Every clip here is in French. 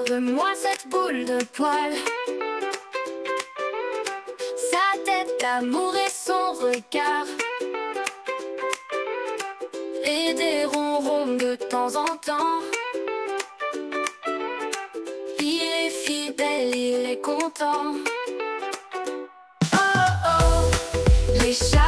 Montre-moi cette boule de poil. Sa tête d'amour et son regard. Et des ronrons de temps en temps. Il est fidèle, il est content. Oh oh, les chats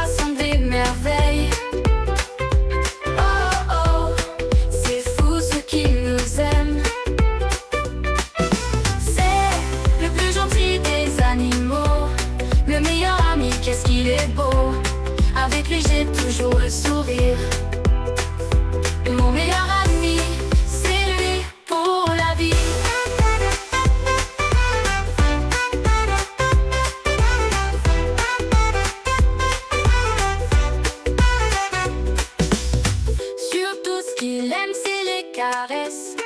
qu'il est beau Avec lui j'ai toujours le sourire Mon meilleur ami, c'est lui pour la vie Surtout ce qu'il aime, c'est les caresses.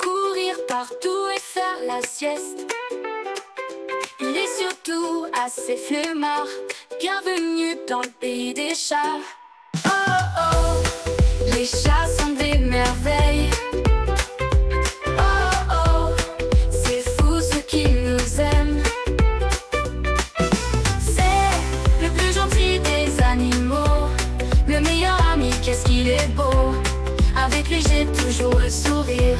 Courir partout et faire la sieste. Surtout assez flemmard. Bienvenue dans le pays des chats. Oh oh, les chats sont des merveilles. Oh oh, c'est fou ce qu'ils nous aiment. C'est le plus gentil des animaux Le meilleur ami, qu'est-ce qu'il est beau Avec lui j'ai toujours le sourire